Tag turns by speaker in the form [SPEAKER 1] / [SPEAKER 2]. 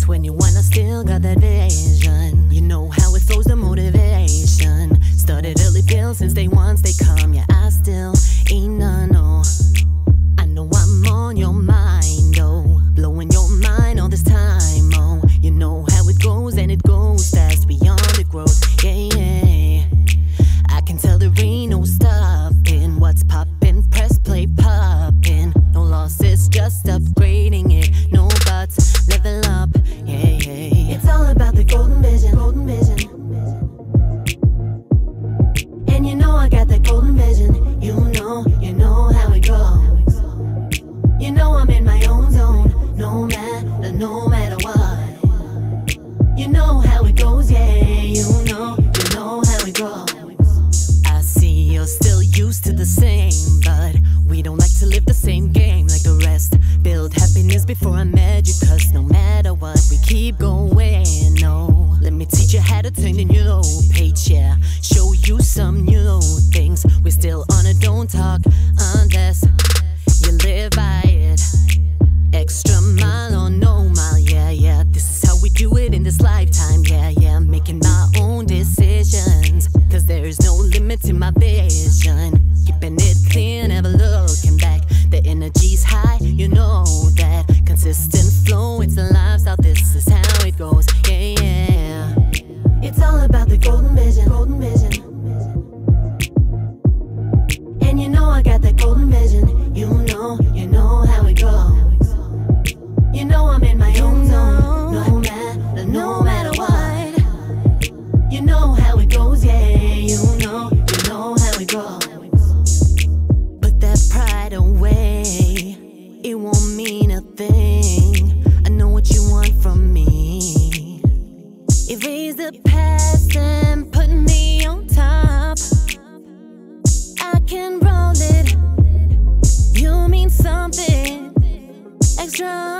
[SPEAKER 1] 21, I still got that vision. You know how it flows, the motivation. Started early, feel since day one, stay calm. Yeah, I still ain't none. No. I know I'm on your mind, oh, blowing your mind all this time, oh. You know how it goes, and it goes fast beyond the growth. Yeah, yeah. I can tell the ain't you're still used to the same, but we don't like to live the same game like the rest. Build happiness before I met you, cause no matter what, we keep going. No, let me teach you how to turn the new limit my vision. Keeping it clear, never looking back. The energy's high, you know that. Consistent flow, it's a lifestyle, this is how it goes, yeah, yeah. It's all about the golden vision, golden vision. And you know I got that golden vision. You know, Erase the past and put me on top. I can roll it. You mean something extra,